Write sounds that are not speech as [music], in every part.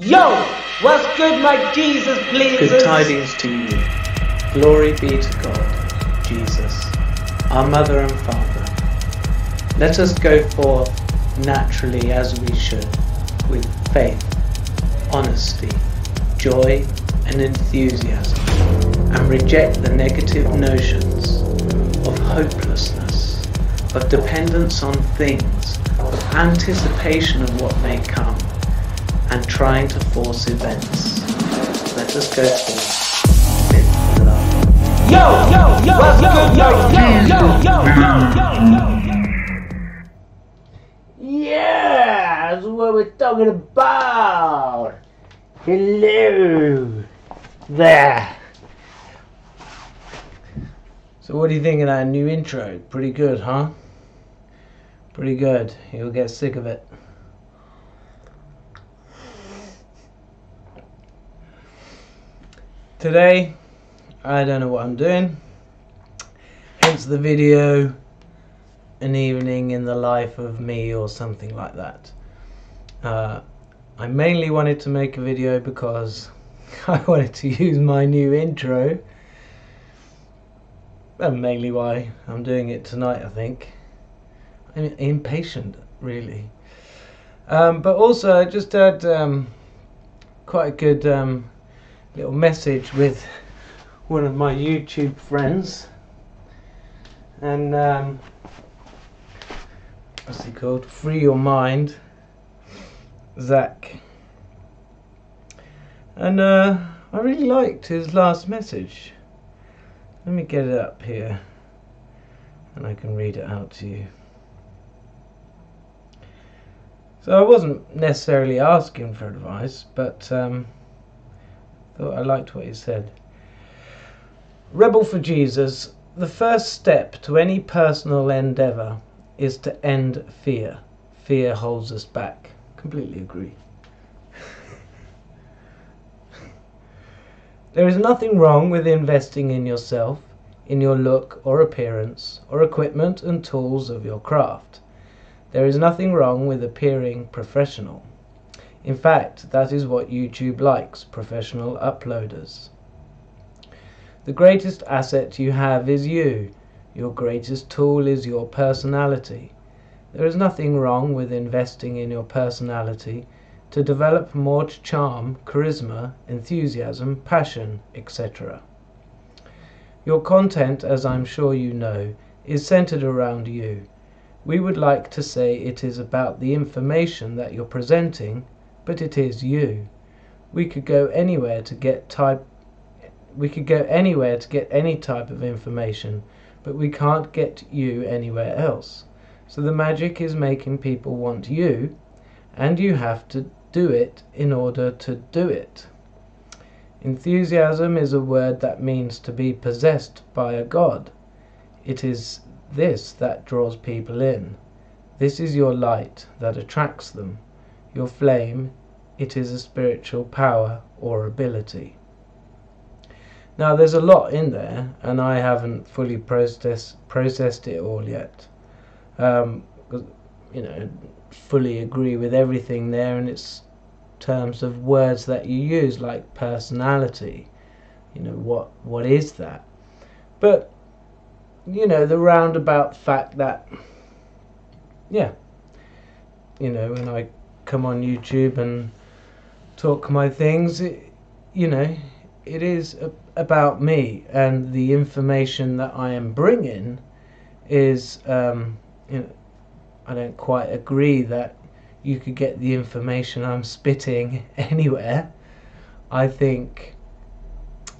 Yo, what's good, my Jesus pleasers? Good tidings to you. Glory be to God, Jesus, our Mother and Father. Let us go forth naturally as we should, with faith, honesty, joy, and enthusiasm, and reject the negative notions of hopelessness, of dependence on things, of anticipation of what may come, and trying to force events. Let us go forth with love. Yo, yo, yo, what's good, yo, yo, yo, yo, yo, yo, yo. Yeah, that's what we're talking about. Hello there. So, what do you think of that new intro? Pretty good, huh? Pretty good. You'll get sick of it. Today, I don't know what I'm doing. Hence the video, an evening in the life of me or something like that. Uh, I mainly wanted to make a video because [laughs] I wanted to use my new intro. And mainly why I'm doing it tonight, I think. I'm impatient, really. Um, but also, I just had um, quite a good um, little message with one of my YouTube friends. And um, what's he called? Free Your Mind, Zach. And uh, I really liked his last message. Let me get it up here and I can read it out to you. So I wasn't necessarily asking for advice, but um, I liked what he said. Rebel for Jesus, the first step to any personal endeavour is to end fear. Fear holds us back. Completely agree. [laughs] There is nothing wrong with investing in yourself, in your look or appearance, or equipment and tools of your craft. There is nothing wrong with appearing professional. In fact, that is what YouTube likes professional uploaders. The greatest asset you have is you. Your greatest tool is your personality. There is nothing wrong with investing in your personality to develop more charm, charisma, enthusiasm, passion, etc. Your content, as I'm sure you know, is centered around you. We would like to say it is about the information that you're presenting, but it is you. We could go anywhere to get type we could go anywhere to get any type of information, but we can't get you anywhere else. So the magic is making people want you, and you have to do it in order to do it. Enthusiasm is a word that means to be possessed by a god. It is this that draws people in. This is your light that attracts them. Your flame, it is a spiritual power or ability. Now there's a lot in there and I haven't fully processed processed it all yet. Um, you know, fully agree with everything there in its terms of words that you use like personality. You know, what what is that? But you know, the roundabout fact that yeah, you know, when I come on YouTube and talk my things, it, you know, it is a, about me and the information that I am bringing is, um, you know, I don't quite agree that you could get the information I'm spitting [laughs] anywhere. I think,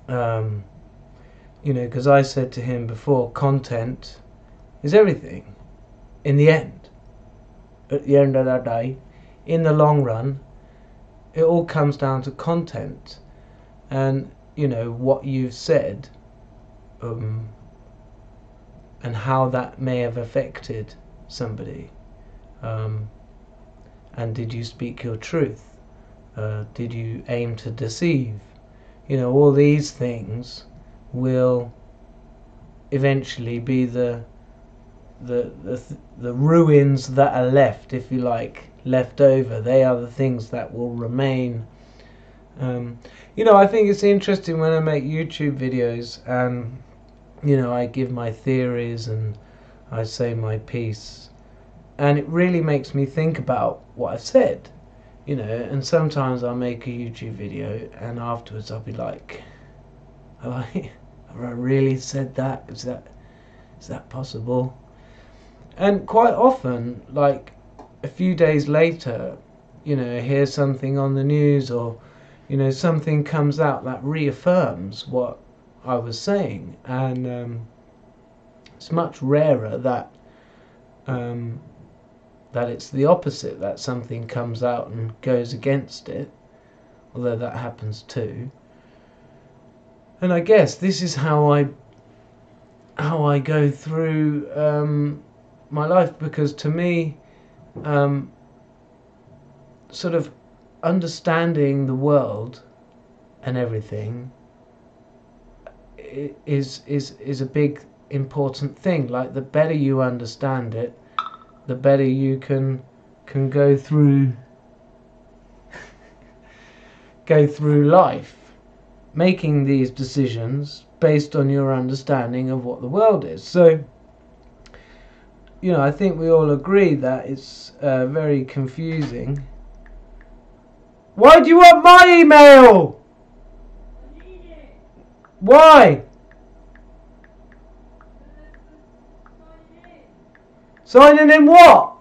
um, you know, because I said to him before, content is everything in the end. At the end of the day, in the long run, it all comes down to content and you know what you've said um, and how that may have affected somebody. Um, and did you speak your truth? Uh, did you aim to deceive? You know all these things will eventually be the the the, the ruins that are left if you like left over they are the things that will remain Um, you know, I think it's interesting when I make YouTube videos and you know I give my theories and I say my piece, and it really makes me think about what I've said. You know, and sometimes I'll make a YouTube video and afterwards I'll be like, have I, have I really said that? Is that is that possible? And quite often, like a few days later, you know, hear something on the news or, you know, something comes out that reaffirms what I was saying. And um, it's much rarer that um, that it's the opposite, that something comes out and goes against it, although that happens too. And I guess this is how I how I go through um, my life because to me, um, sort of understanding the world and everything is is is a big important thing. Like the better you understand it, the better you can can go through [laughs] go through life making these decisions based on your understanding of what the world is. So, you know, I think we all agree that it's uh, very confusing. Why do you want my email? Why? Signing in what?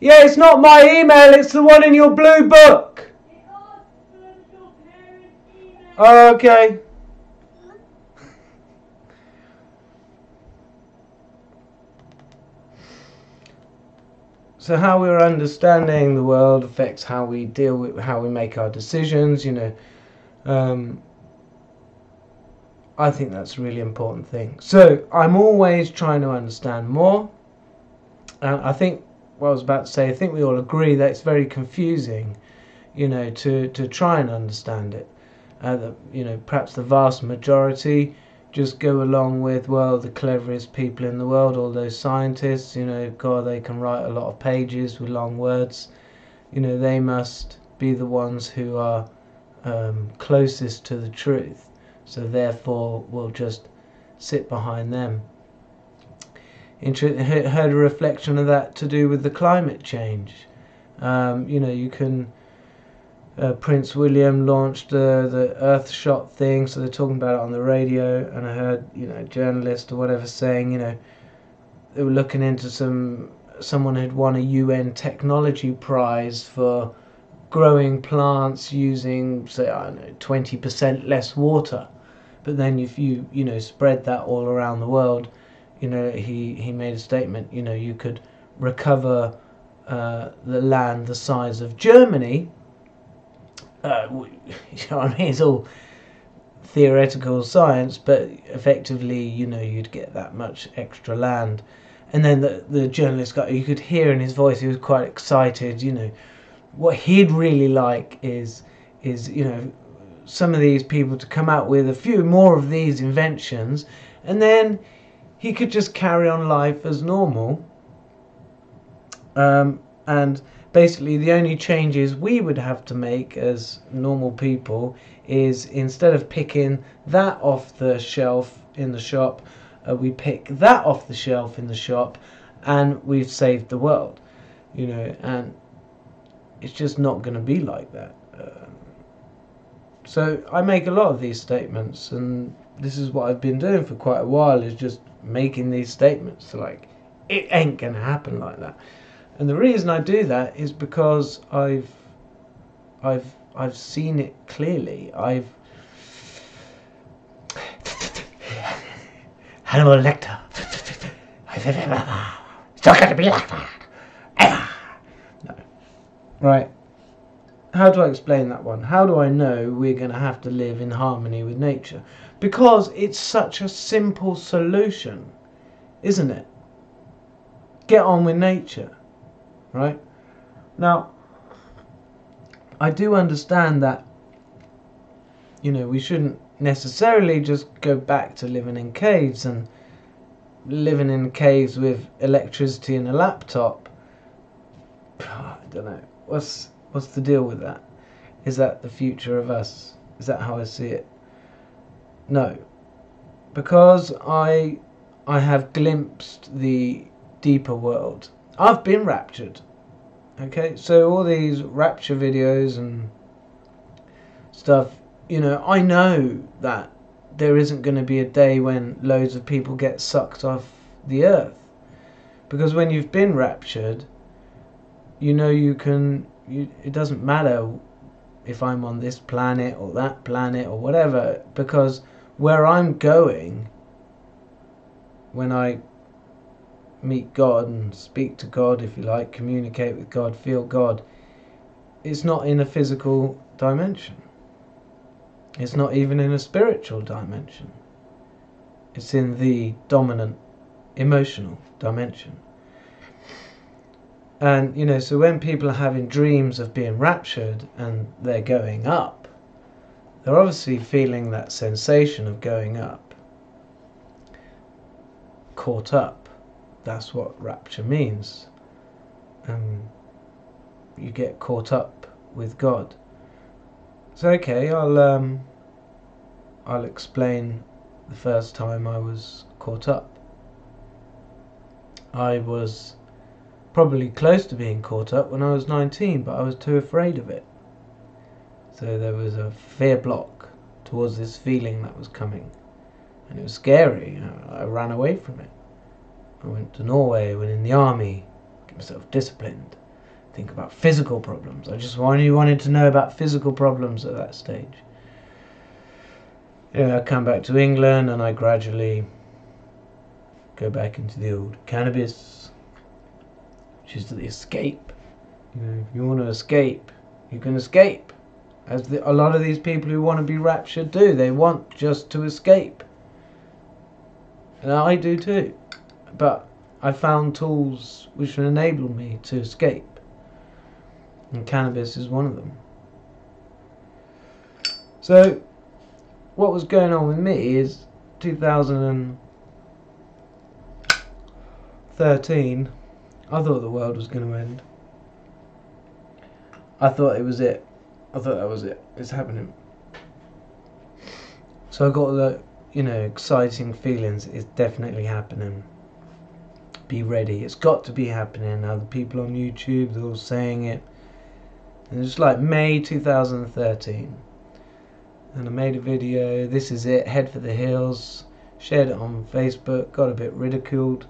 Yeah, it's not my email, it's the one in your blue book. Okay. So how we're understanding the world affects how we deal with how we make our decisions. You know, um, I think that's a really important thing. So I'm always trying to understand more. And I think what I was about to say. I think we all agree that it's very confusing. You know, to to try and understand it uh, the, you know, perhaps the vast majority just go along with, well, the cleverest people in the world, all those scientists, you know, God, they can write a lot of pages with long words. You know, they must be the ones who are um, closest to the truth. So therefore, we'll just sit behind them. Inter- heard a reflection of that to do with the climate change. Um, you know, you can uh, Prince William launched uh, the Earthshot thing, so they're talking about it on the radio. And I heard, you know, journalist or whatever saying, you know, they were looking into some someone had won a UN technology prize for growing plants using, say, I don't know, twenty percent less water. But then if you, you know, spread that all around the world, you know, he he made a statement. You know, you could recover uh, the land the size of Germany uh, [laughs] you know I mean? It's all theoretical science, but effectively, you know, you'd get that much extra land. And then the the journalist got you could hear in his voice he was quite excited. You know, what he'd really like is is you know some of these people to come out with a few more of these inventions, and then he could just carry on life as normal. Um, and basically the only changes we would have to make as normal people is instead of picking that off the shelf in the shop uh, we pick that off the shelf in the shop and we've saved the world you know and it's just not going to be like that. Um, so i make a lot of these statements and this is what i've been doing for quite a while is just making these statements like it ain't going to happen like that and the reason I do that is because I've I've I've seen it clearly. I've [laughs] Hannibal Lecter. It's not going to be like that. no. Right. How do I explain that one? How do I know we're going to have to live in harmony with nature? Because it's such a simple solution, isn't it? Get on with nature right? Now, I do understand that, you know, we shouldn't necessarily just go back to living in caves and living in caves with electricity and a laptop. [sighs] I don't know. What's What's the deal with that? Is that the future of us? Is that how I see it? No. Because I I have glimpsed the deeper world. I've been raptured. Okay, so all these rapture videos and stuff, you know, I know that there isn't going to be a day when loads of people get sucked off the earth. Because when you've been raptured, you know you can, you, it doesn't matter if I'm on this planet or that planet or whatever, because where I'm going, when I meet God and speak to God, if you like, communicate with God, feel God, it's not in a physical dimension. It's not even in a spiritual dimension. It's in the dominant emotional dimension. And, you know, so when people are having dreams of being raptured and they're going up, they're obviously feeling that sensation of going up, caught up. That's what rapture means. Um, you get caught up with God. So okay, I'll um, I'll explain the first time I was caught up. I was probably close to being caught up when I was 19, but I was too afraid of it. So there was a fear block towards this feeling that was coming, and it was scary. I ran away from it. I went to Norway, went in the army, get myself disciplined think about physical problems. I just only wanted to know about physical problems at that stage. Yeah, I come back to England and I gradually go back into the old cannabis, which is the escape. You know, if you want to escape, you can escape. As the, a lot of these people who want to be raptured do. They want just to escape. And I do too. But I found tools which will enable me to escape. And cannabis is one of them. So, what was going on with me is 2013, I thought the world was going to end. I thought it was it. I thought that was it. It's happening. So I got the, you know, exciting feelings. It's definitely happening. Be ready. It's got to be happening. Now the people on YouTube, they're all saying it. And it was like May 2013. And I made a video, this is it, Head for the Hills. Shared it on Facebook, got a bit ridiculed.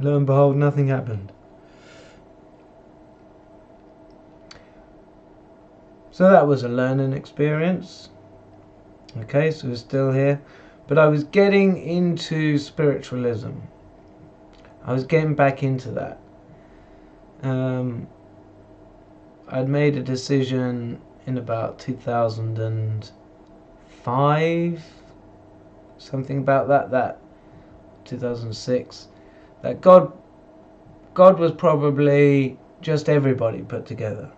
Lo and behold, nothing happened. So that was a learning experience. Okay, so we're still here. But I was getting into spiritualism. I was getting back into that. Um, I'd made a decision in about 2005, something about that, that 2006, that God, God was probably just everybody put together.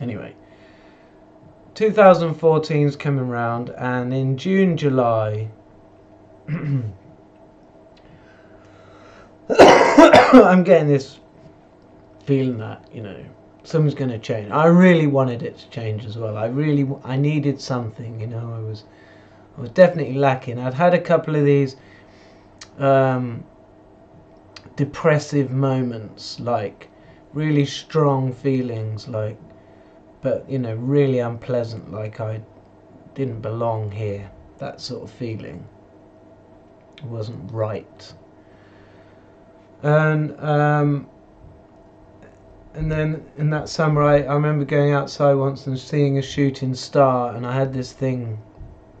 Anyway, 2014's coming round, and in June, July. [coughs] I'm getting this feeling that you know something's going to change. I really wanted it to change as well. I really I needed something. You know, I was I was definitely lacking. I'd had a couple of these um, depressive moments, like really strong feelings, like but you know really unpleasant, like I didn't belong here. That sort of feeling wasn't right and um, and then in that summer I, I remember going outside once and seeing a shooting star and I had this thing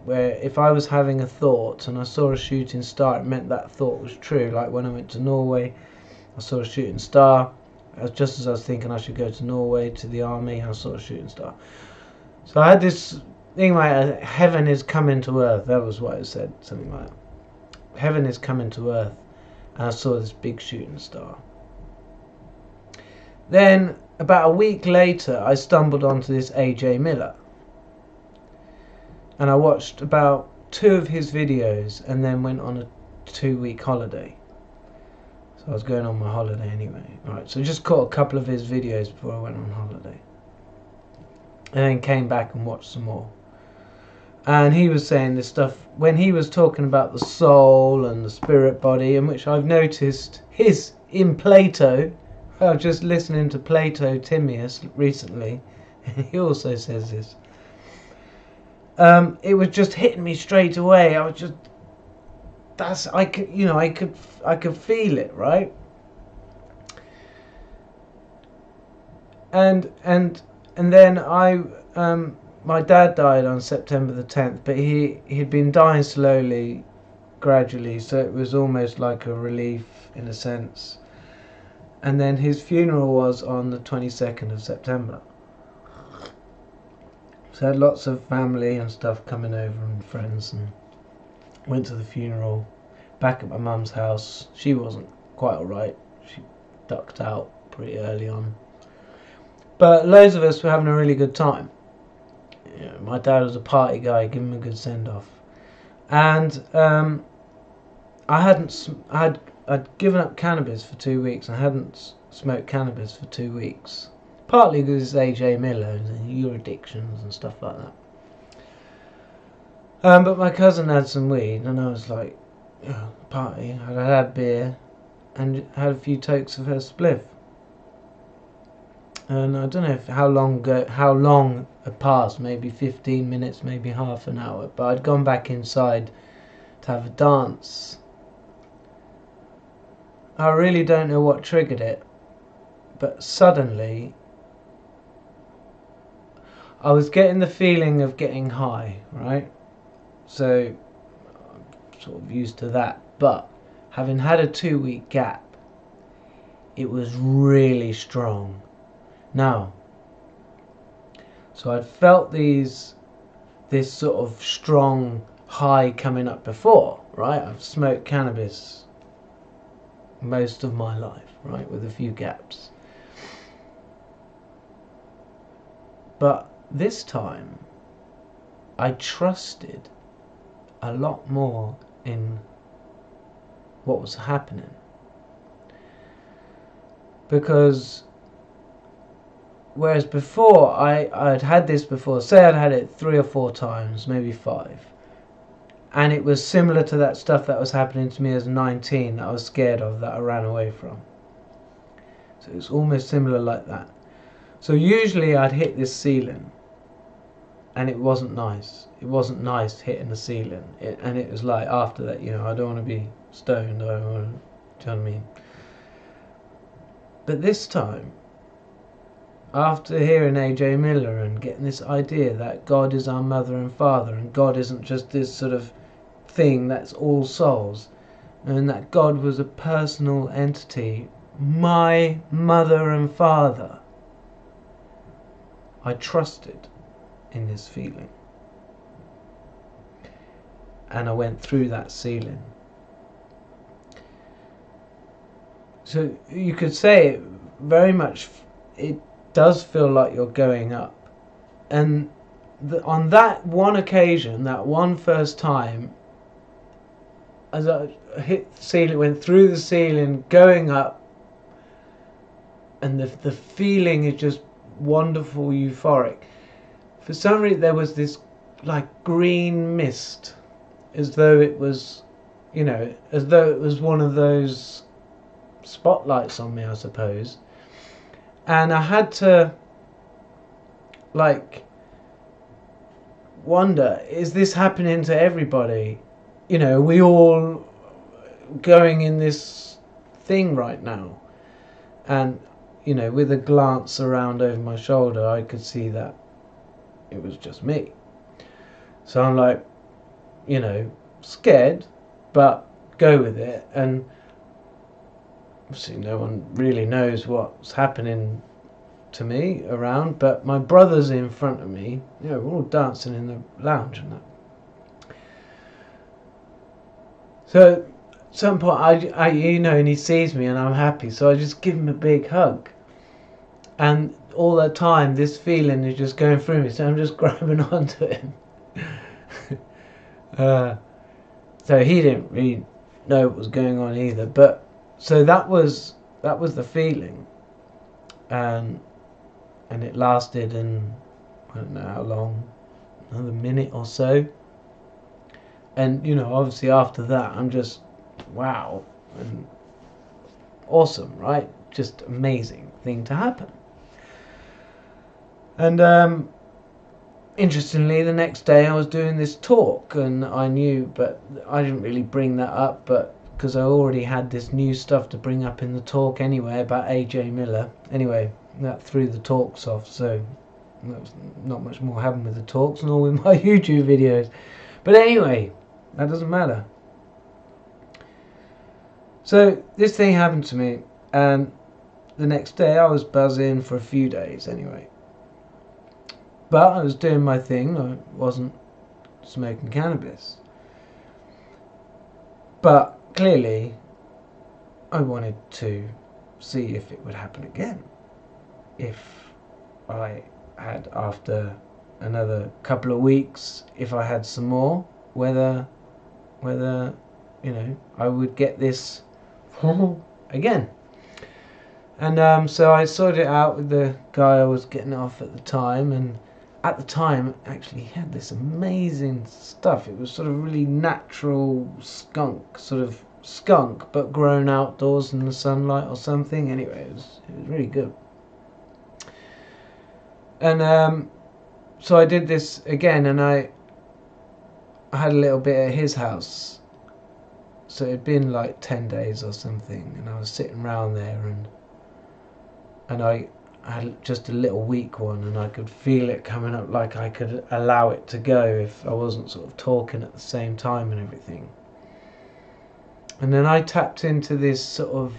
where if I was having a thought and I saw a shooting star it meant that thought was true like when I went to Norway I saw a shooting star as just as I was thinking I should go to Norway to the army I saw a shooting star so I had this thing like uh, heaven is coming to earth that was what it said something like that heaven is coming to earth and I saw this big shooting star. Then, about a week later, I stumbled onto this AJ Miller. And I watched about two of his videos and then went on a two week holiday. So I was going on my holiday anyway. Alright, so I just caught a couple of his videos before I went on holiday. And then came back and watched some more. And he was saying this stuff when he was talking about the soul and the spirit body, in which I've noticed his in Plato. I was just listening to Plato Timaeus recently. [laughs] he also says this. Um, it was just hitting me straight away. I was just that's I could you know I could I could feel it right? And and and then I um my dad died on September the 10th but he he'd been dying slowly gradually so it was almost like a relief in a sense. And then his funeral was on the 22nd of September. So I had lots of family and stuff coming over and friends and went to the funeral back at my mum's house. She wasn't quite alright. She ducked out pretty early on. But loads of us were having a really good time. You know, my dad was a party guy, give him a good send off. And um, I hadn't, I had, I'd given up cannabis for two weeks. I hadn't smoked cannabis for two weeks. Partly because it's AJ Miller and your addictions and stuff like that. Um, but my cousin had some weed, and I was like, oh, party. I'd had beer, and had a few tokes of her spliff. And I don't know if, how long go, how long had passed, maybe 15 minutes, maybe half an hour. But I'd gone back inside to have a dance. I really don't know what triggered it, but suddenly I was getting the feeling of getting high, right? So sort of used to that. But having had a two week gap, it was really strong. Now, so I'd felt these, this sort of strong high coming up before, right? I've smoked cannabis most of my life, right, with a few gaps. But this time, I trusted a lot more in what was happening. Because whereas before I I'd had this before, say I'd had it three or four times, maybe five, and it was similar to that stuff that was happening to me as 19 that I was scared of that I ran away from. So it's almost similar like that. So usually I'd hit this ceiling and it wasn't nice. It wasn't nice hitting the ceiling. It, and it was like after that, you know, I don't want to be stoned. I don't want to, do you know what I mean? But this time, after hearing AJ Miller and getting this idea that God is our mother and father, and God isn't just this sort of thing that's all souls, and that God was a personal entity, my mother and father, I trusted in this feeling. And I went through that ceiling. So you could say very much it does feel like you're going up. And the, on that one occasion, that one first time, as I hit the ceiling, went through the ceiling, going up, and the, the feeling is just wonderful, euphoric for some reason there was this like green mist as though it was you know as though it was one of those spotlights on me i suppose. And i had to like wonder is this happening to everybody? You know we all going in this thing right now? And you know with a glance around over my shoulder i could see that it was just me. So I'm like, you know, scared, but go with it. And obviously, no one really knows what's happening to me around, but my brother's in front of me. You know, we're all dancing in the lounge and that. So at some point, I, I, you know, and he sees me and I'm happy, so I just give him a big hug. And all the time this feeling is just going through me, so I'm just [laughs] grabbing onto him. [laughs] uh, so he didn't really know what was going on either. But so that was that was the feeling, and and it lasted and I don't know how long, another minute or so. And you know, obviously after that, I'm just wow and awesome, right? Just amazing thing to happen. And um, interestingly, the next day I was doing this talk, and I knew, but I didn't really bring that up, but because I already had this new stuff to bring up in the talk anyway about AJ Miller. Anyway, that threw the talks off, so not much more happened with the talks nor with [laughs] my YouTube videos. But anyway, that doesn't matter. So this thing happened to me, and the next day I was buzzing for a few days anyway. But I was doing my thing, I wasn't smoking cannabis. But clearly, I wanted to see if it would happen again. If I had, after another couple of weeks, if I had some more, whether, whether, you know, I would get this [laughs] again. And um, so I sorted it out with the guy I was getting off at the time, and at the time, actually, had this amazing stuff. It was sort of really natural skunk, sort of skunk, but grown outdoors in the sunlight or something. Anyway, it was, it was really good. And um, so I did this again, and I, I had a little bit at his house. So it'd been like 10 days or something, and I was sitting around there, and and I had just a little weak one and I could feel it coming up like I could allow it to go if I wasn't sort of talking at the same time and everything. And then I tapped into this sort of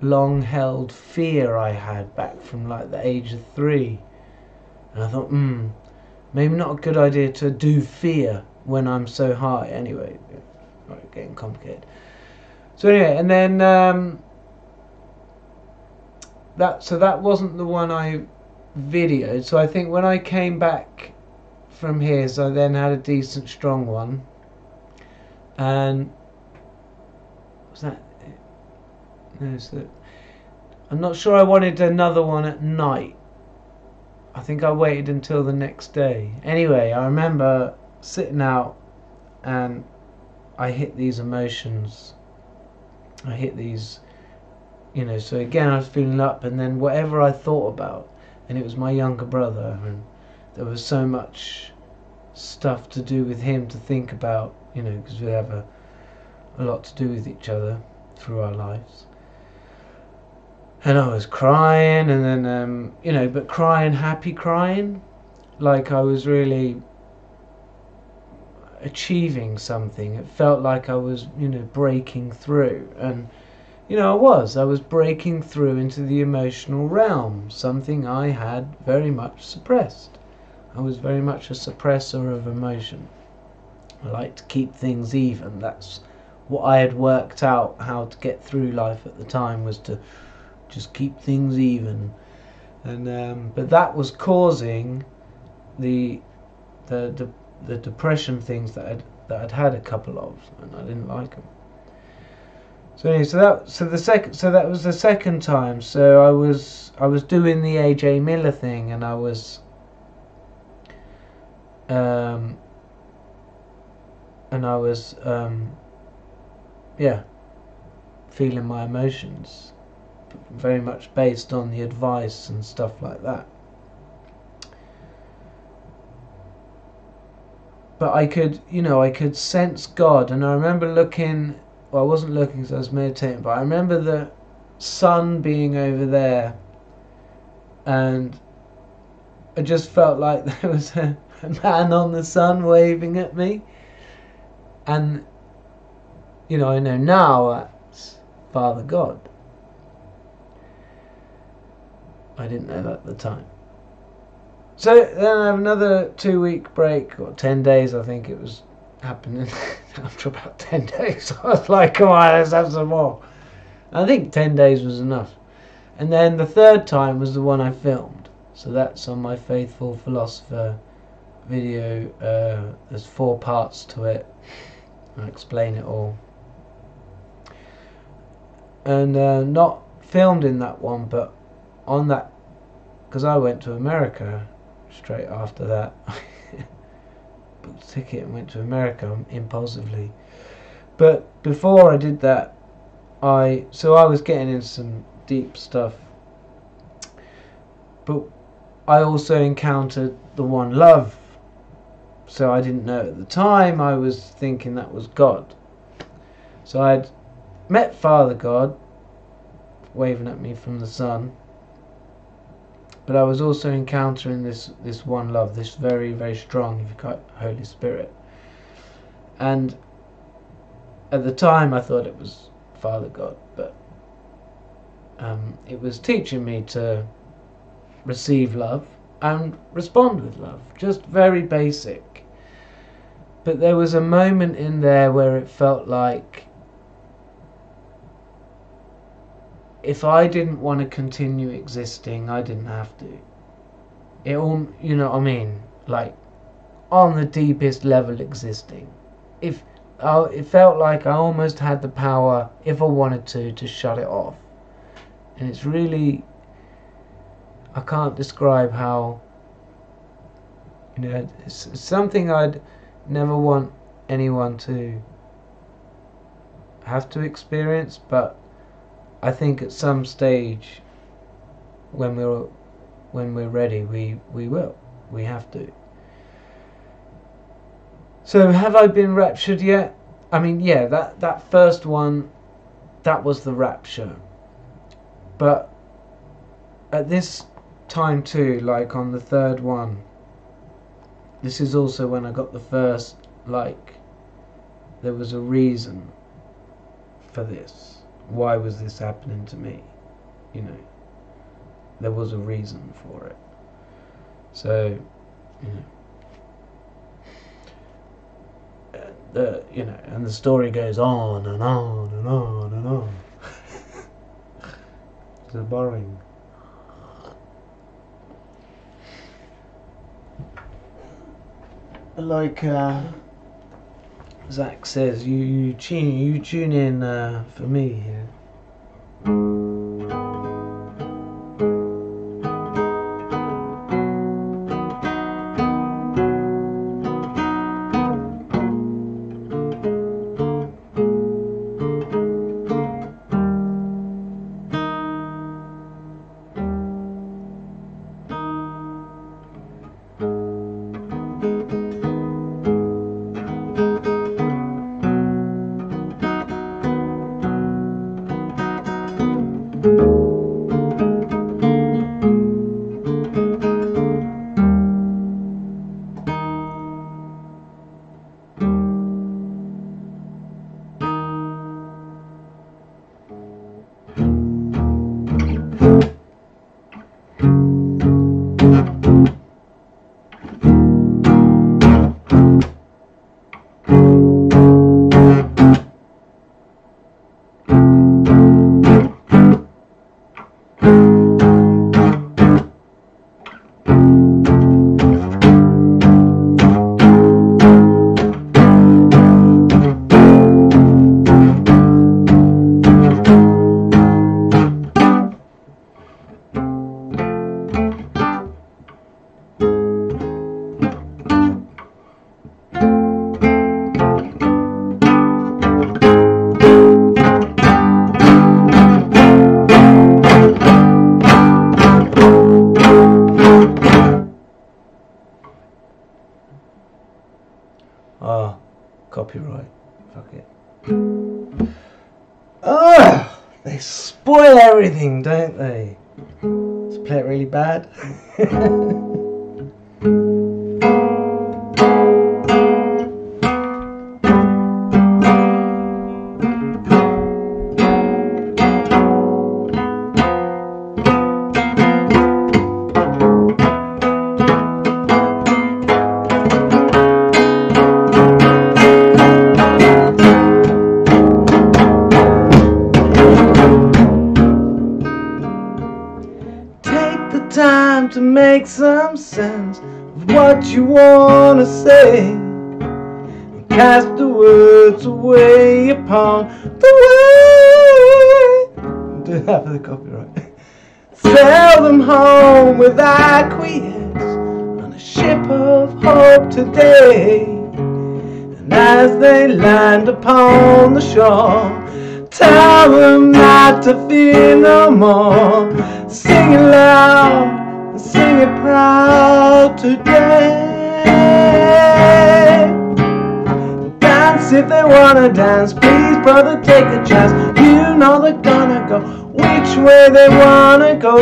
long held fear I had back from like the age of three. And I thought, hmm, maybe not a good idea to do fear when I'm so high. Anyway, getting complicated. So anyway, and then um, that so that wasn't the one I videoed. So I think when I came back from his, I then had a decent strong one, and was that no? So I'm not sure I wanted another one at night. I think I waited until the next day. Anyway, I remember sitting out and I hit these emotions. I hit these you know so again i was feeling up and then whatever i thought about and it was my younger brother and there was so much stuff to do with him to think about you know because we have a, a lot to do with each other through our lives. And i was crying and then um, you know but crying happy crying like i was really achieving something. It felt like i was you know breaking through and you know, I was. I was breaking through into the emotional realm, something I had very much suppressed. I was very much a suppressor of emotion. I like to keep things even. That's what I had worked out how to get through life at the time was to just keep things even. And um, but that was causing the the the, the depression things that I'd, that I'd had a couple of, and I didn't like them. So anyway, so that so the second so that was the second time. So I was I was doing the AJ Miller thing, and I was um and I was um yeah feeling my emotions very much based on the advice and stuff like that. But I could, you know, I could sense God, and I remember looking well, I wasn't looking because I was meditating, but I remember the sun being over there, and I just felt like [laughs] there was a, a man on the sun waving at me, and you know, I know now that's Father God. I didn't know that at the time. So then I have another two week break, or 10 days, I think it was happening [laughs] after about 10 days. [laughs] I was like, come on, let's have some more. I think 10 days was enough. And then the third time was the one I filmed. So that's on my Faithful Philosopher video. Uh, there's four parts to it. I'll explain it all. and uh, not filmed in that one, but on that because I went to America straight after that. [laughs] Booked a ticket and went to America impulsively. But before I did that, I so I was getting into some deep stuff. But I also encountered the one love. So I didn't know at the time. I was thinking that was God. So I'd met Father God, waving at me from the sun. But I was also encountering this this one love, this very very strong, Holy Spirit. And at the time, I thought it was Father God, but um, it was teaching me to receive love and respond with love, just very basic. But there was a moment in there where it felt like if I didn't want to continue existing, I didn't have to. It all, you know what I mean? Like, on the deepest level existing. If I, it felt like I almost had the power, if I wanted to, to shut it off. And it's really, I can't describe how, you know, it's something I'd never want anyone to have to experience, but I think at some stage when we're when we're ready we, we will. We have to. So have I been raptured yet? I mean yeah, that, that first one that was the rapture. But at this time too, like on the third one, this is also when I got the first like there was a reason for this why was this happening to me? You know, there was a reason for it. So, you know. The, you know, and the story goes on and on and on and on. [laughs] it's boring. Like, uh, Zach says, you, you tune you tune in uh, for me here. Everything, don't they? Let's play it really bad. [laughs] upon the shore, tell them not to fear no more. Sing it loud, sing it proud today. Dance if they wanna dance, please, brother, take a chance. You know they're gonna go which way they wanna go.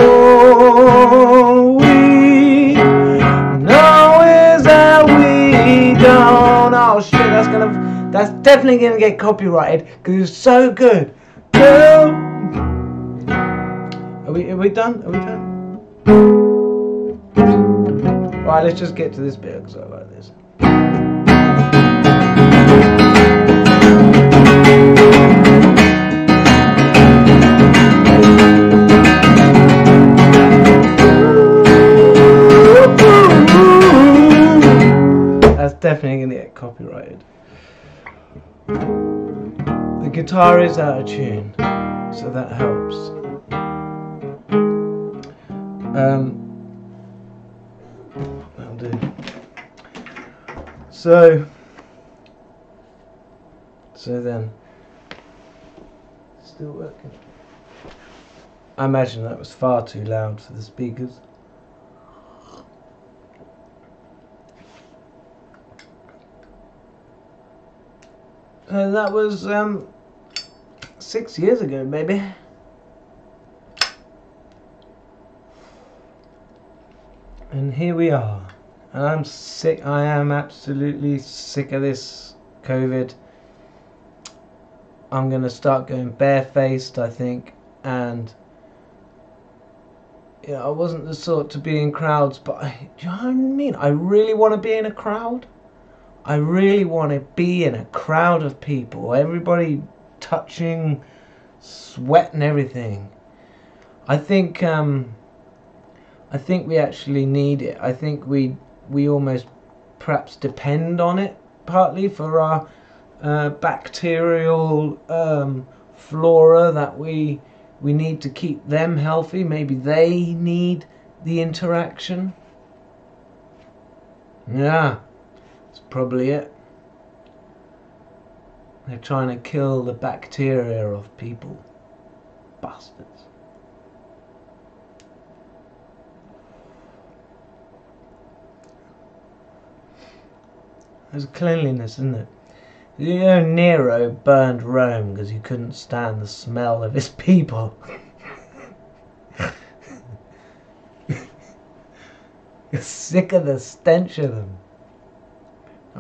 We know is that we don't. Oh shit, that's gonna, that's definitely gonna get copyrighted because it's so good. Girl. Are we, are we done? Are we done? Right, let's just get to this bit because I like this. That's definitely gonna get copyrighted. The guitar is out of tune, so that helps. Um, that'll do. So, so then, still working. I imagine that was far too loud for the speakers. Uh, that was um, six years ago, maybe. And here we are. And I'm sick. I am absolutely sick of this COVID. I'm going to start going barefaced, I think. And, you know, I wasn't the sort to be in crowds, but I, do you know what I mean? I really want to be in a crowd. I really want to be in a crowd of people, everybody touching, sweat and everything. I think um, I think we actually need it. I think we we almost perhaps depend on it partly for our uh, bacterial um, flora that we we need to keep them healthy. Maybe they need the interaction. Yeah. That's probably it. They're trying to kill the bacteria of people. Bastards. There's cleanliness, isn't it? You know, Nero burned Rome because he couldn't stand the smell of his people. [laughs] He's sick of the stench of them.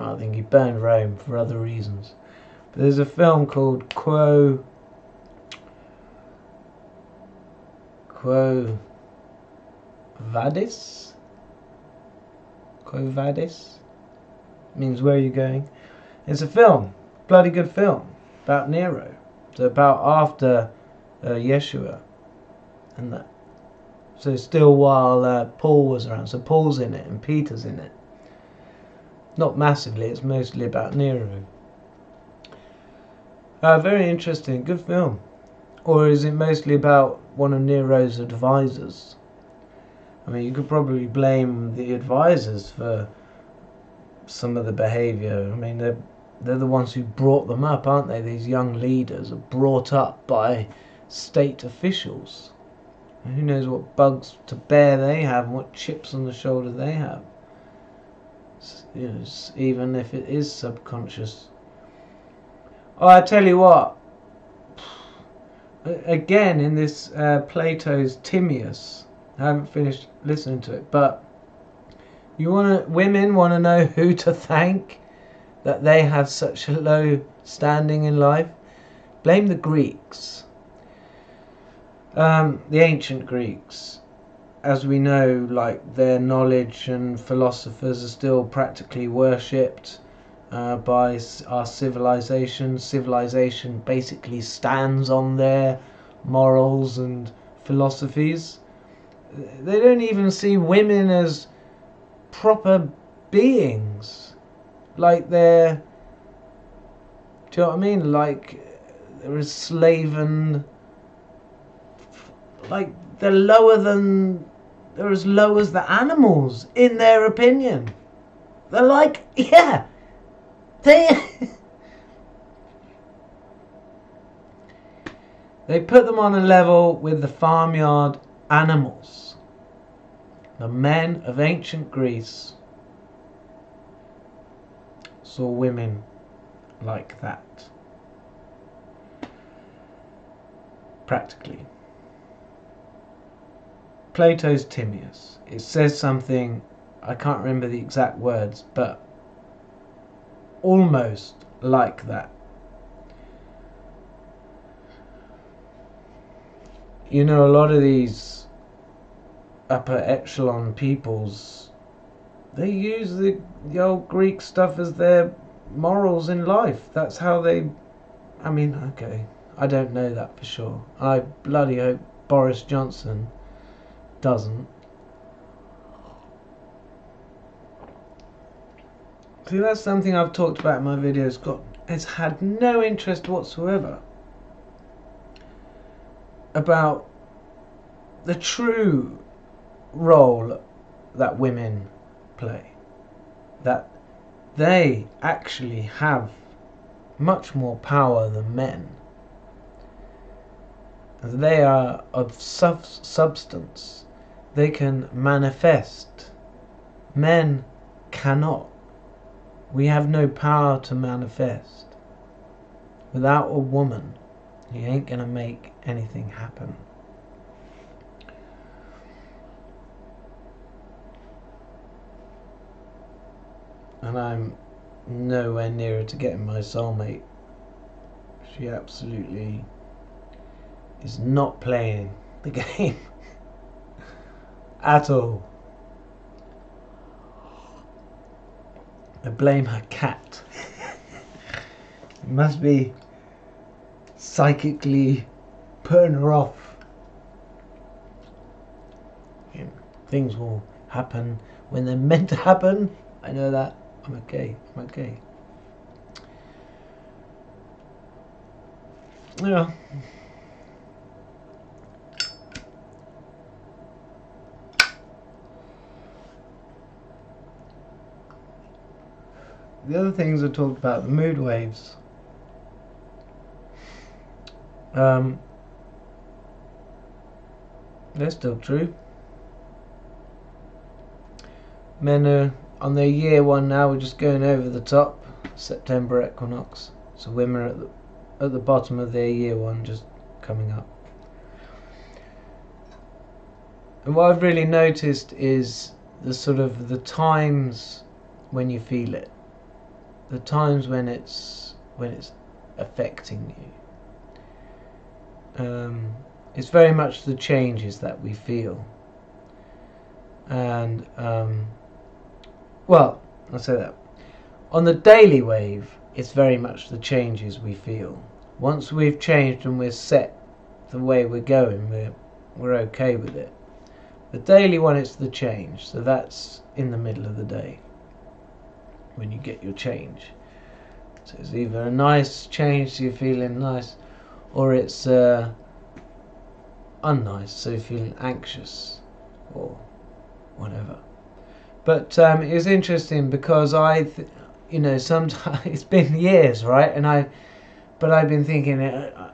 I think he burned Rome for other reasons. But there's a film called Quo Quo Vadis? Quo Vadis? Means where are you going? It's a film, bloody good film, about Nero. So about after uh, Yeshua and that. So still while uh, Paul was around. So Paul's in it and Peter's in it. Not massively, it's mostly about Nero. Uh, very interesting, good film. Or is it mostly about one of Nero's advisors? I mean, you could probably blame the advisors for some of the behaviour. I mean, they're, they're the ones who brought them up, aren't they? These young leaders are brought up by state officials. Who knows what bugs to bear they have and what chips on the shoulder they have you even if it is subconscious. Oh, I tell you what. Again, in this uh, Plato's Timaeus, I haven't finished listening to it, but you want women want to know who to thank that they have such a low standing in life. Blame the Greeks, um, the ancient Greeks as we know, like their knowledge and philosophers are still practically worshipped uh, by our civilization. Civilization basically stands on their morals and philosophies. They don't even see women as proper beings. Like they're. Do you know what I mean? Like they're a slave like they're lower than they're as low as the animals in their opinion. They're like, [laughs] yeah, they. [laughs] they put them on a level with the farmyard animals. The men of ancient Greece saw women like that. Practically. Plato's Timaeus. It says something, I can't remember the exact words, but almost like that. You know, a lot of these upper echelon peoples, they use the, the old Greek stuff as their morals in life. That's how they. I mean, okay, I don't know that for sure. I bloody hope Boris Johnson doesn't. See, that's something I've talked about in my videos. Got it's had no interest whatsoever about the true role that women play. That they actually have much more power than men. They are of sub- substance. They can manifest. Men cannot. We have no power to manifest. Without a woman, you ain't gonna make anything happen. And I'm nowhere nearer to getting my soulmate. She absolutely is not playing the [laughs] game at all. I blame her cat. it must be psychically putting her off. Things will happen when they're meant to happen. I know that. I'm okay. I'm okay. Yeah. The other things I talked about, the mood waves. Um, they're still true. Men are on their year one now. We're just going over the top. September equinox. So women are at the at the bottom of their year one, just coming up. And what I've really noticed is the sort of the times when you feel it, the times when it's when it's affecting you. Um, it's very much the changes that we feel. And um, well, I'll say that on the daily wave, it's very much the changes we feel. Once we've changed and we're set the way we're going, we're we're okay with it. The daily one, it's the change, so that's in the middle of the day when you get your change. So it's either a nice change, so you're feeling nice, or it's uh, unnice, so you're feeling anxious, or whatever. But um, interesting because I, you know, sometimes [laughs] it's been years, right? And I, but I've been thinking, uh,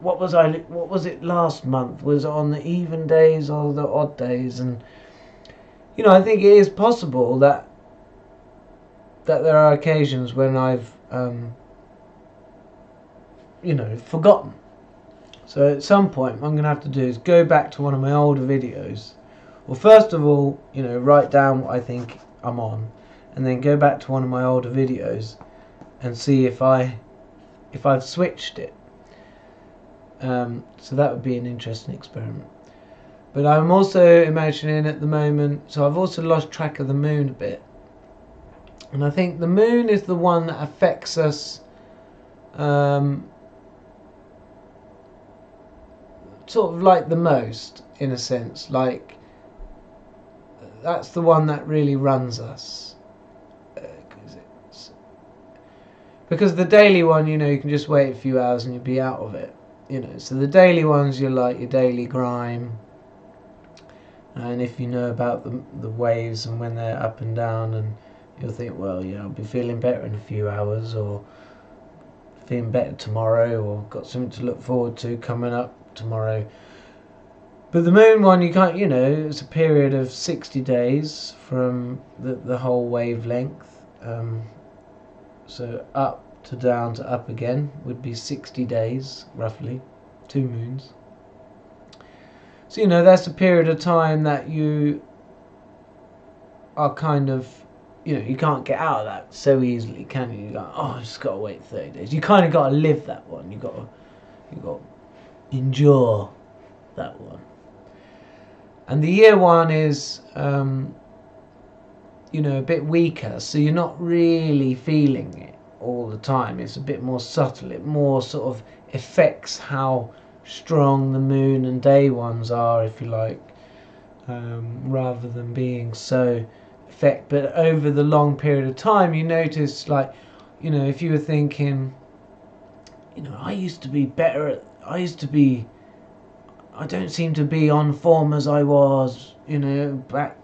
what was I? What was it last month? Was on the even days or the odd days? And you know, I think it is possible that that there are occasions when I've, um, you know, forgotten. So at some point, what I'm going to have to do is go back to one of my older videos. Well, first of all, you know, write down what I think I'm on, and then go back to one of my older videos and see if I if I've switched it. Um, so that would be an interesting experiment. But I'm also imagining at the moment, so I've also lost track of the moon a bit. And I think the moon is the one that affects us um, sort of like the most, in a sense. Like, that's the one that really runs us. Uh, because the daily one, you know, you can just wait a few hours and you'll be out of it. you know, so the daily ones you're like your daily grime. And if you know about the the waves and when they're up and down, and you'll think, well, yeah, I'll be feeling better in a few hours, or feeling better tomorrow, or got something to look forward to coming up tomorrow. But the moon one, you can't, you know, it's a period of 60 days from the, the whole wavelength. Um, so up to down to up again would be 60 days, roughly, two moons. So, you know, that's a period of time that you are kind of, you know, you can't get out of that so easily, can you? Go, oh, I just got to wait 30 days. You kind of got to live that one. You got to, you got to endure that one. And the year one is, um, you know, a bit weaker, so you're not really feeling it all the time. It's a bit more subtle. It more sort of affects how strong the moon and day ones are, if you like, um, rather than being so effect. But over the long period of time, you notice, like, you know, if you were thinking, you know, I used to be better at, I used to be, I don't seem to be on form as I was, you know, back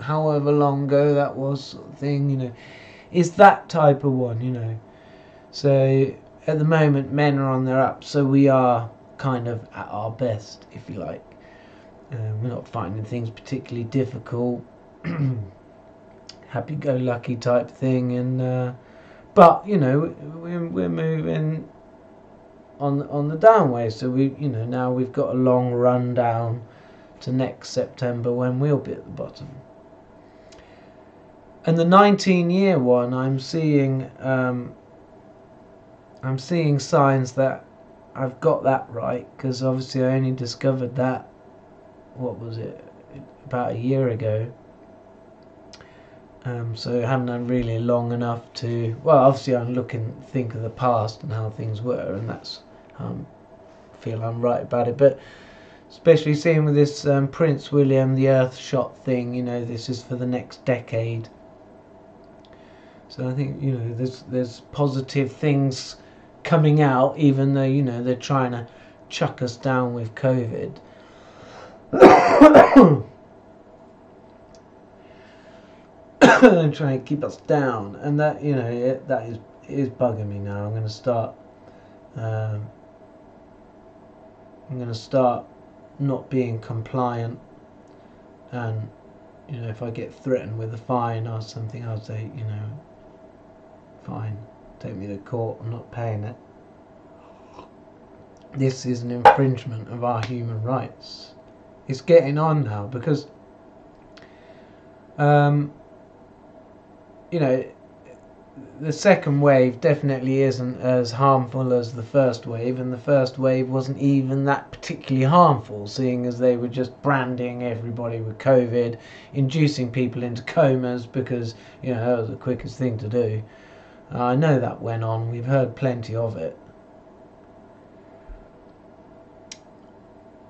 however long ago that was, sort of thing, you know, is that type of one, you know. So at the moment, men are on their up, so we are kind of at our best, if you like. Uh, we're not finding things particularly difficult, [clears throat] happy-go-lucky type thing, and uh, but you know we're, we're moving on on the downway. So we you know now we've got a long run down to next September when we'll be at the bottom. And the 19 year one, I'm seeing um, I'm seeing signs that I've got that right because obviously I only discovered that what was it about a year ago. Um, so I haven't done really long enough to well obviously I'm looking think of the past and how things were and that's I feel I'm right about it but especially seeing with this um, Prince William the Earth shot thing you know this is for the next decade so I think you know there's there's positive things coming out, even though you know they're trying to chuck us down with COVID. [coughs] [coughs] [coughs] and trying to keep us down, and that you know it, that is is bugging me now. I'm going to start. Um, I'm going to start not being compliant, and you know if I get threatened with a fine or something, I'll say you know, fine take me to court, I'm not paying it. This is an infringement of our human rights. It's getting on now because, um, you know, the second wave definitely isn't as harmful as the first wave, and the first wave wasn't even that particularly harmful, seeing as they were just branding everybody with COVID, inducing people into comas because, you know, that was the quickest thing to do. I know that went on, we've heard plenty of it.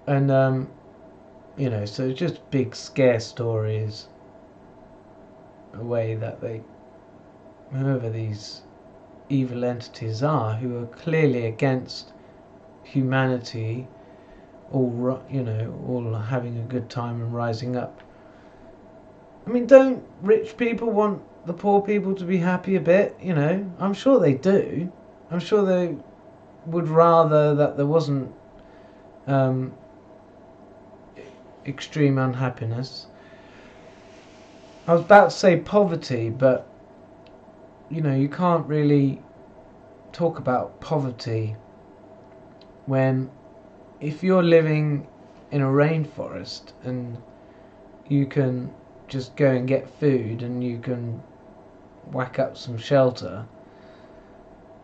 And, um, you know, so just big scare stories. A way that they, whoever these evil entities are, who are clearly against humanity, all, you know, all having a good time and rising up. I mean, don't rich people want the poor people to be happy a bit, you know. I'm sure they do. I'm sure they would rather that there wasn't um, extreme unhappiness. I was about to say poverty, but you know, you can't really talk about poverty when if you're living in a rainforest and you can just go and get food and you can whack up some shelter,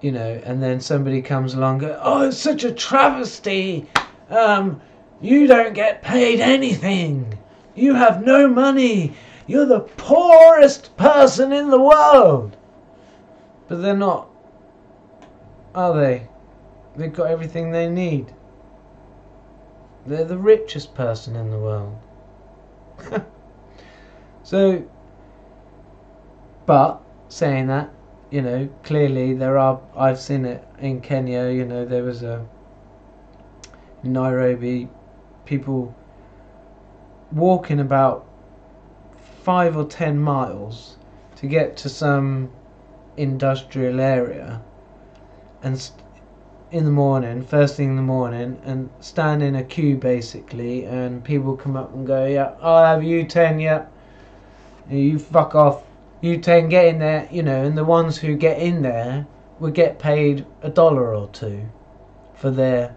you know, and then somebody comes along and go, oh, it's such a travesty. Um, you don't get paid anything. You have no money. You're the poorest person in the world. But they're not, are they? They've got everything they need. They're the richest person in the world. [laughs] so, but saying that, you know, clearly there are. I've seen it in Kenya. You know, there was a Nairobi, people walking about five or ten miles to get to some industrial area and st- in the morning, first thing in the morning, and stand in a queue basically, and people come up and go, "Yeah, I'll have you ten, yeah, you fuck off, you ten, get in there," you know, and the ones who get in there would get paid a dollar or two for their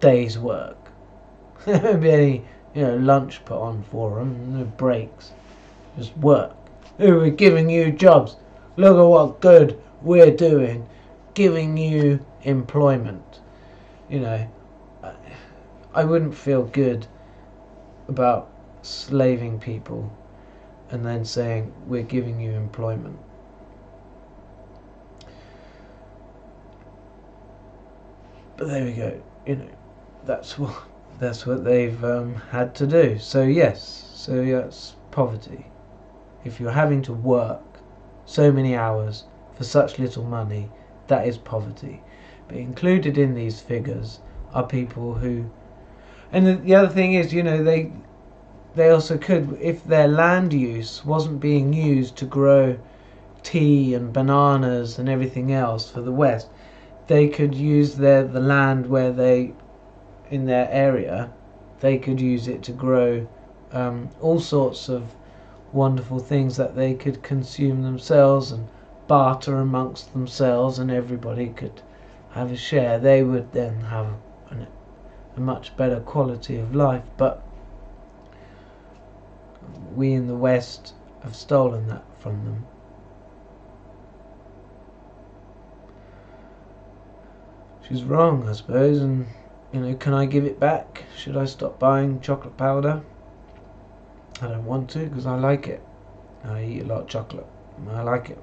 day's work. [laughs] there won't be any, you know, lunch put on for them, no breaks, just work. Who we're giving you jobs. Look at what good we're doing, giving you employment. You know, I, wouldn't feel good about slaving people and then saying we're giving you employment. But there we go. You know, that's [laughs] what that's what they've um, had to do. So yes, so yes, poverty. If you're having to work so many hours for such little money, that is poverty. But included in these figures are people who, and the, the other thing is, you know, they they also could, if their land use wasn't being used to grow tea and bananas and everything else for the West, they could use their the land where they in their area, they could use it to grow um, all sorts of wonderful things that they could consume themselves and barter amongst themselves, and everybody could have a share. They would then have an, a much better quality of life. But we in the West have stolen that from them. She's wrong, I suppose, and you know, can I give it back? Should I stop buying chocolate powder? I don't want to because I like it. I eat a lot of chocolate. I like it.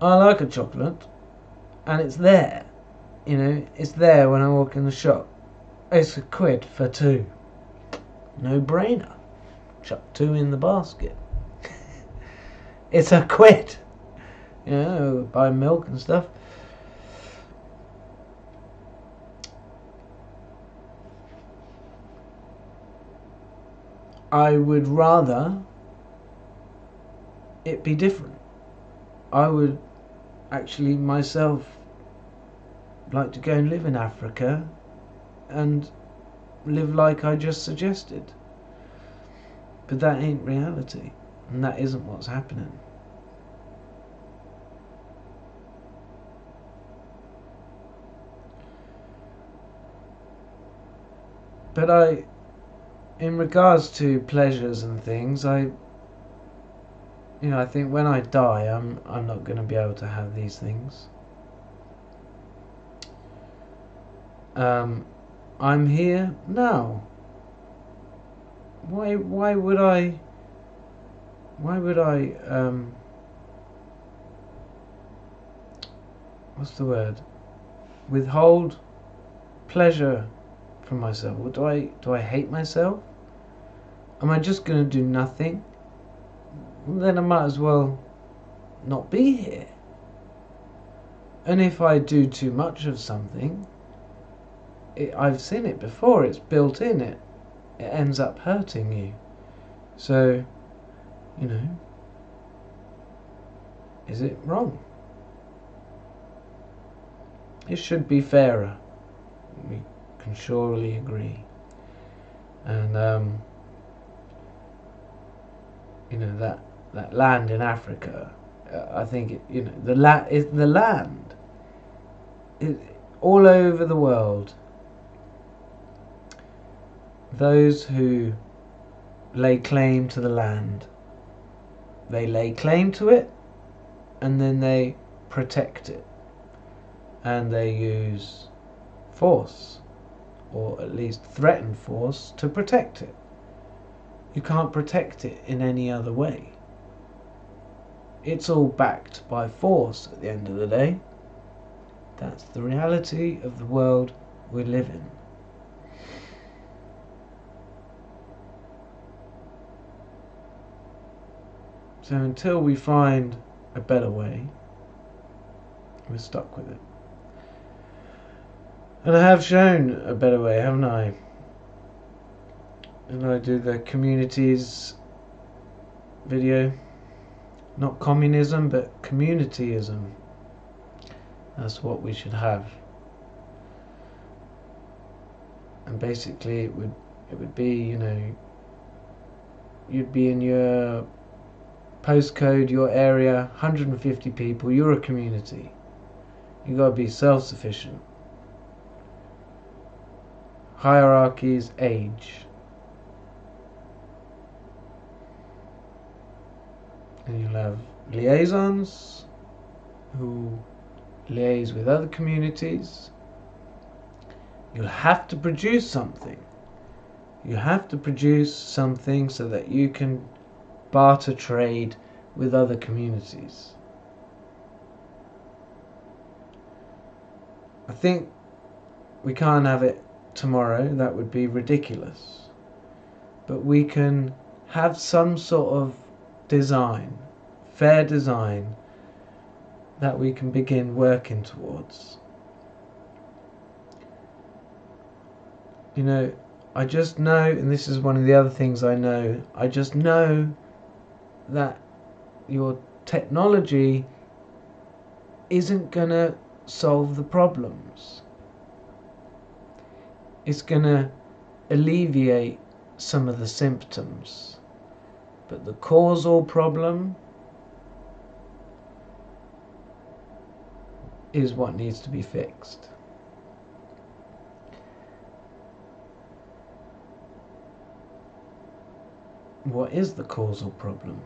I like a chocolate, and it's there. You know, it's there when I walk in the shop. It's a quid for two. No brainer. Chuck two in the basket. [laughs] it's a quid. You know, buy milk and stuff. I would rather it be different. I would actually myself like to go and live in Africa and live like I just suggested. But that ain't reality, and that isn't what's happening. But I, in regards to pleasures and things, I, you know, I think when I die, I'm I'm not going to be able to have these things. Um, I'm here now. Why why would I? Why would I? Um, what's the word? Withhold pleasure from myself. What do I do? I hate myself? Am I just going to do nothing? Then I might as well not be here. And if I do too much of something, it, I've seen it before. It's built in. It it ends up hurting you. So, you know, is it wrong? It should be fairer. We can surely agree. And um, you know that that land in Africa, uh, I think it, you know the la- is the land. It, all over the world, those who lay claim to the land, they lay claim to it, and then they protect it, and they use force or at least threaten force to protect it. You can't protect it in any other way. It's all backed by force at the end of the day. That's the reality of the world we live in. So until we find a better way, we're stuck with it. And I have shown a better way, haven't I? And I do the communities video. Not communism, but communityism. That's what we should have. And basically it would it would be, you know, you'd be in your postcode, your area, 150 people, you're a community. You've got to be self-sufficient. Hierarchies, age. And you'll have liaisons who liaise with other communities. You'll have to produce something. You have to produce something so that you can barter trade with other communities. I think we can't have it tomorrow, that would be ridiculous. But we can have some sort of design, fair design, that we can begin working towards. You know, I just know, and this is one of the other things I know, I just know that your technology isn't going to solve the problems. It's going to alleviate some of the symptoms. But the causal problem is what needs to be fixed. What is the causal problem?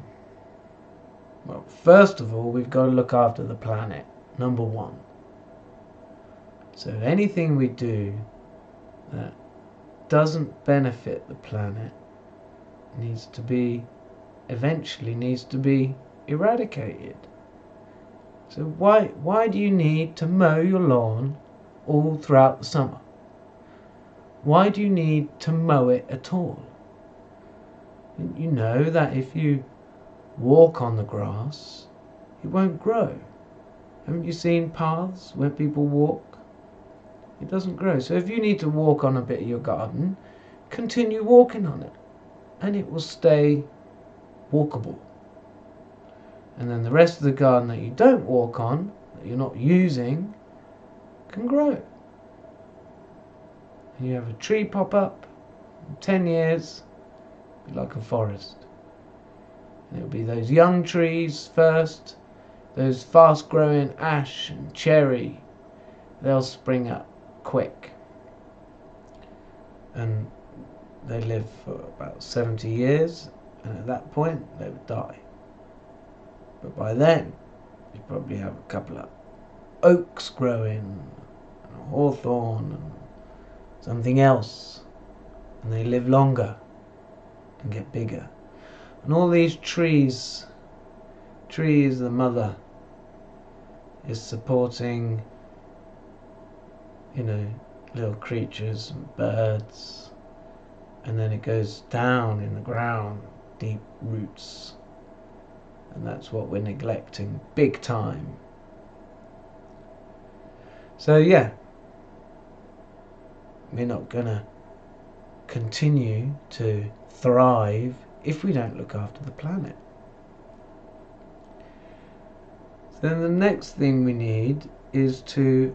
Well, first of all, we've got to look after the planet, number one. So anything we do that doesn't benefit the planet needs to be, eventually needs to be eradicated. So why, why do you need to mow your lawn all throughout the summer? Why do you need to mow it at all? You know that if you walk on the grass, it won't grow. Haven't you seen paths where people walk? It doesn't grow. So if you need to walk on a bit of your garden, continue walking on it and it will stay walkable. And then the rest of the garden that you don't walk on, that you're not using, can grow. And you have a tree pop up, in 10 years, like a forest. And it'll be those young trees first, those fast growing ash and cherry, they'll spring up quick. And they live for about 70 years, and at that point they would die. But by then, you probably have a couple of oaks growing, and a hawthorn, and something else, and they live longer and get bigger. And all these trees, trees, the mother is supporting, you know, little creatures and birds, and then it goes down in the ground, deep roots. And that's what we're neglecting big time. So, yeah, we're not gonna continue to thrive if we don't look after the planet. So then the next thing we need is to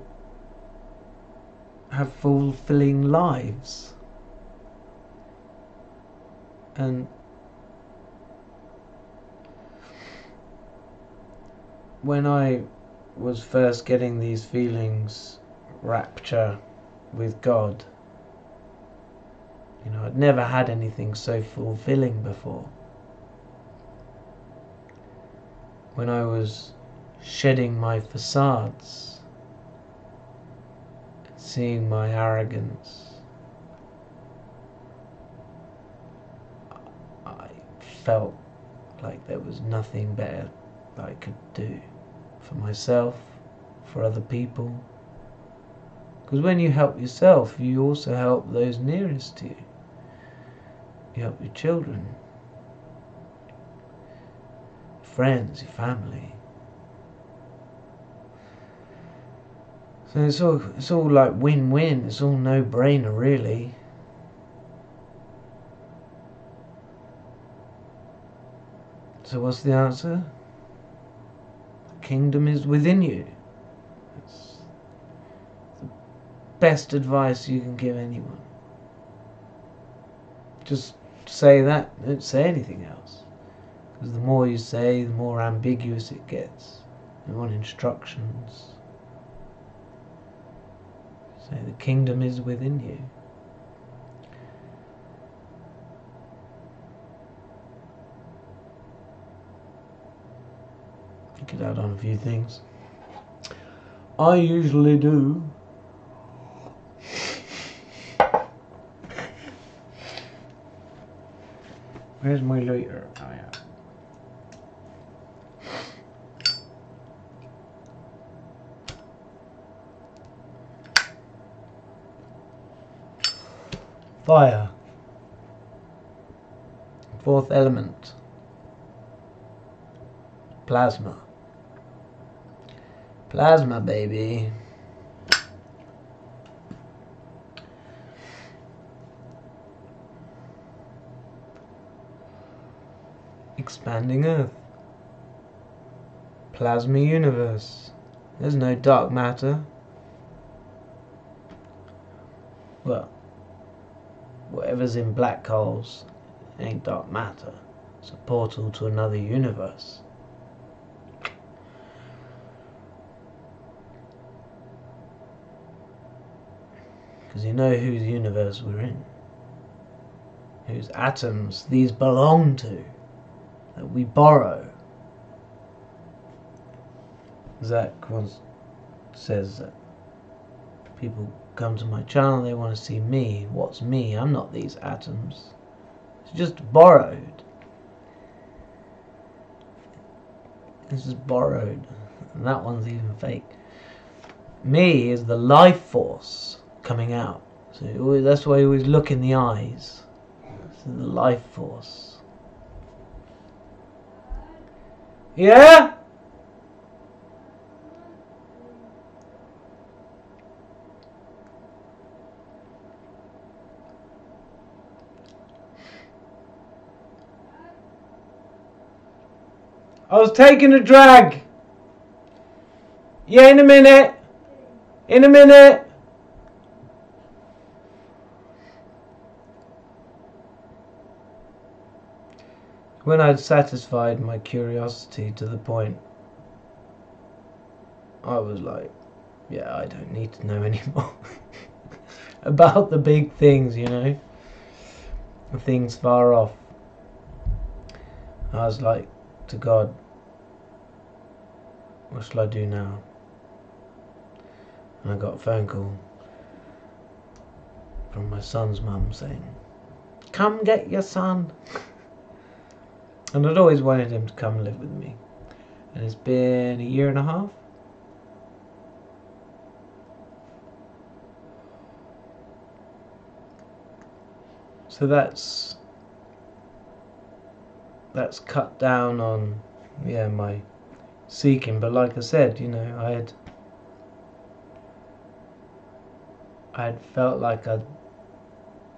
have fulfilling lives. And when I was first getting these feelings, rapture with God, you know, I'd never had anything so fulfilling before. When I was shedding my facades, seeing my arrogance, I felt like there was nothing better that I could do for myself, for other people. Because when you help yourself, you also help those nearest to you. You help your children, friends, your family. So it's all it's all like win-win. It's all no-brainer, really. So what's the answer? The kingdom is within you. It's the best advice you can give anyone. Just say that. Don't say anything else. Because the more you say, the more ambiguous it gets. You want instructions. The kingdom is within you. You could add on a few things. I usually do. Where's my lighter? Oh yeah. Fire. Fourth element. Plasma. Plasma, baby. Expanding Earth. Plasma universe. There's no dark matter. Well, in black holes ain't dark matter. It's a portal to another universe. Because you know whose universe we're in. Whose atoms these belong to. That we borrow. Zach once says that people come to my channel, they want to see me. What's me? I'm not these atoms. It's just borrowed. This is borrowed. And that one's even fake. Me is the life force coming out. So always, that's why you always look in the eyes. It's the life force. Yeah? I was taking a drag. Yeah, in a minute. In a minute. When I'd satisfied my curiosity to the point, I was like, yeah, I don't need to know [laughs] anymore about the big things, you know, the things far off. I was like to God, what shall I do now? And I got a phone call from my son's mum saying, Come get your son. And I'd always wanted him to come live with me. And it's been a year and a half. So that's that's cut down on yeah my seeking. But like I said you know I had I had felt like I'd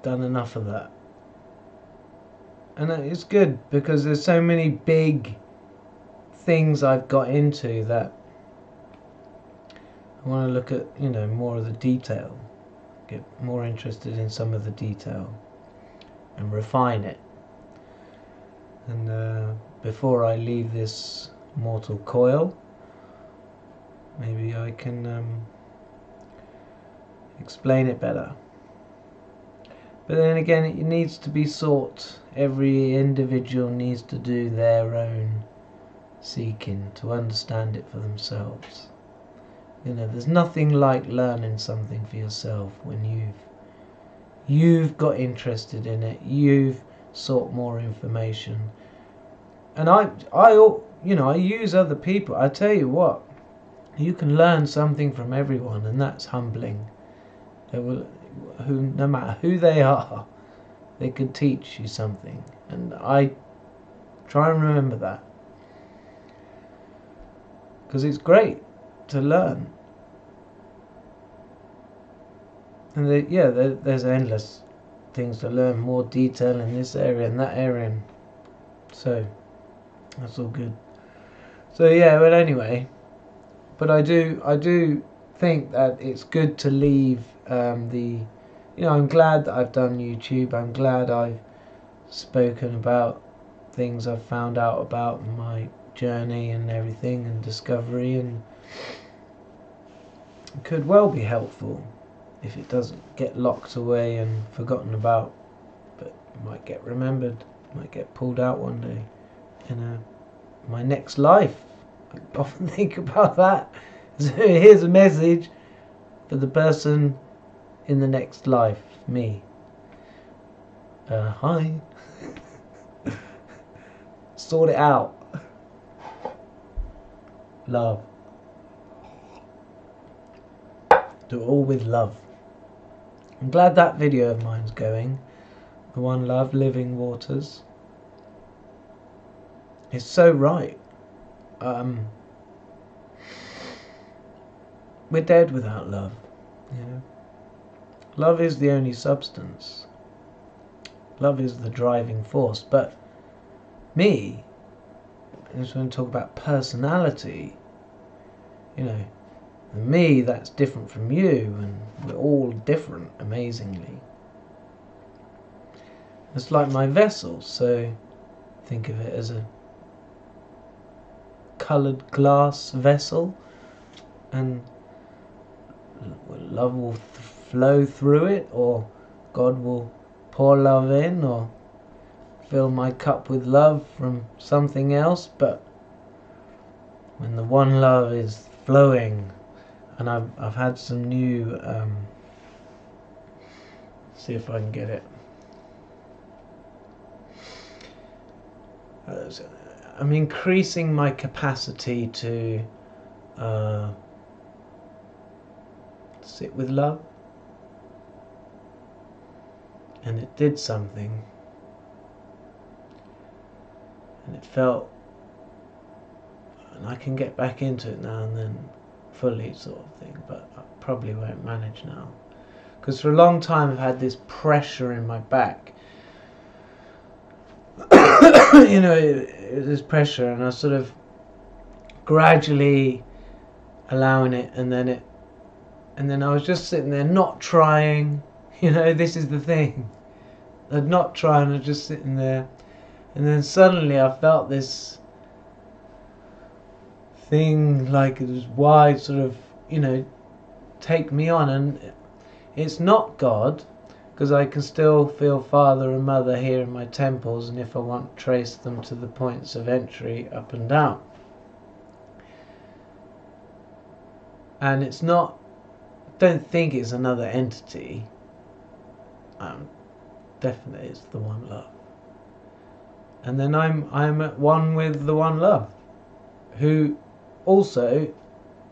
done enough of that. And it's good because there's so many big things I've got into that I want to look at you know more of the detail get more interested in some of the detail and refine it. And uh, before I leave this mortal coil. Maybe I can um, explain it better. But then again it needs to be sought. Every individual needs to do their own seeking to understand it for themselves. You know there's nothing like learning something for yourself when you've you've got interested in it you've sought more information. And I, I, you know, I use other people. I tell you what, you can learn something from everyone, and that's humbling. They will, who, no matter who they are, they could teach you something, and I try and remember that because it's great to learn. and the, yeah, there, there's endless things to learn, more detail in this area and that area, and so that's all good. So yeah, but anyway, but I do I do think that it's good to leave um, the, you know, I'm glad that I've done YouTube. I'm glad I've spoken about things I've found out about my journey and everything and discovery and could well be helpful if it doesn't get locked away and forgotten about but might get remembered might get pulled out one day in a, my next life often [laughs] think about that. So here's a message for the person in the next life me. Uh, hi. [laughs] Sort it out. Love. Do it all with love. I'm glad that video of mine's going. The one love living waters. It's so right um we're dead without love you know? Love is the only substance. Love is the driving force but me I just want to talk about personality you know? Me that's different from you and we're all different amazingly. It's like my vessel so think of it as a colored glass vessel and love will flow through it or god will pour love in or fill my cup with love from something else. But when the one love is flowing and I've, I've had some new um, see if I can get it. Uh, I'm increasing my capacity to uh, sit with love. And it did something. And it felt and I can get back into it now and then fully sort of thing but I probably won't manage now. Because for a long time I've had this pressure in my back [coughs] you know this pressure and I was sort of gradually allowing it and then it and then I was just sitting there not trying. [laughs] You know this is the thing. I'd not trying I was just sitting there. And then suddenly I felt this thing like it was wide sort of you know take me on. And it's not God because I can still feel father and mother here in my temples and if I want trace them to the points of entry up and down. And it's not don't think it's another entity. Um, definitely it's the one love. And then I'm I'm at one with the one love who also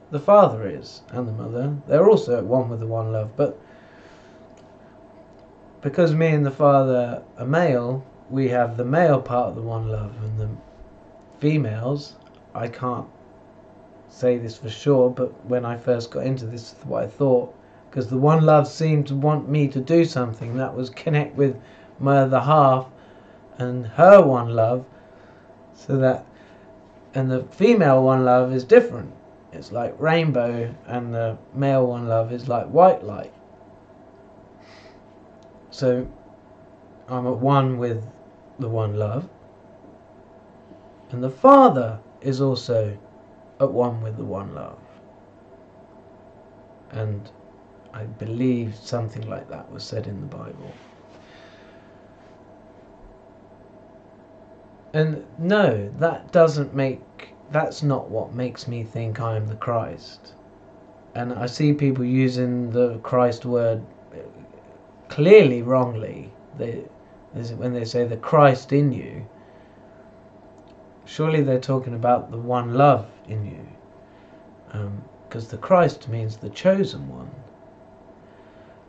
the father is and the mother. They're also at one with the one love but because me and the father are male we have the male part of the one love and the females. I can't say this for sure but when I first got into this is what I thought. Because the one love seemed to want me to do something that was connect with my other half and her one love so that and the female one love is different. It's like rainbow and the male one love is like white light so I'm at one with the one love. And the father is also at one with the one love. And I believe something like that was said in the Bible. And no, that doesn't make, that's not what makes me think I am the Christ. And I see people using the Christ word clearly wrongly. They, when they say the Christ in you, surely they're talking about the one love in you. Because um, the Christ means the chosen one.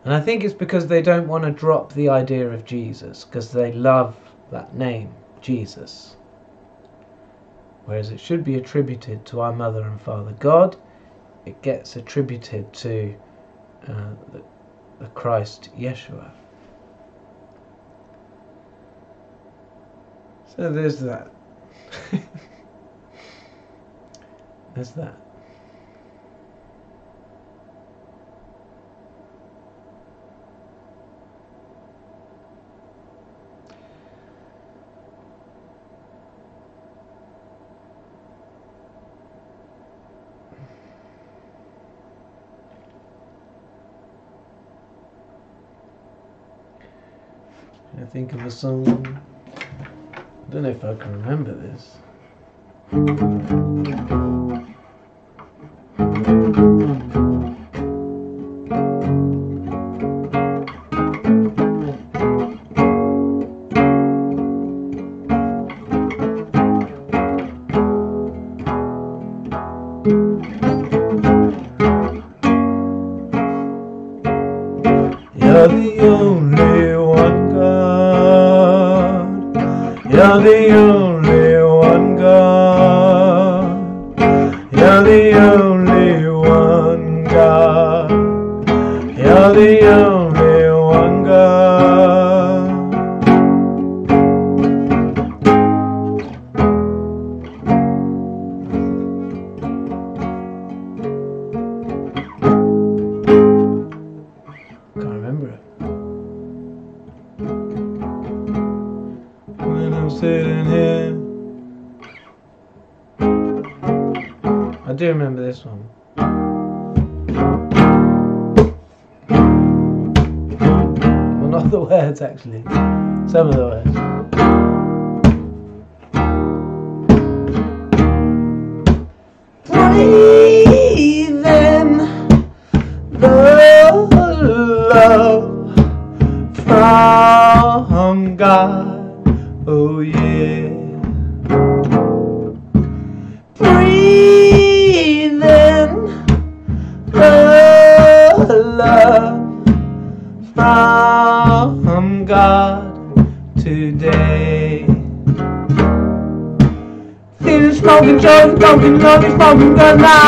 And I think it's because they don't want to drop the idea of Jesus, because they love that name. Jesus. Whereas it should be attributed to our mother and father God, it gets attributed to uh, the the Christ Yeshua. So there's that. [laughs] there's that. Think of a song. I don't know if I can remember this. Smoking,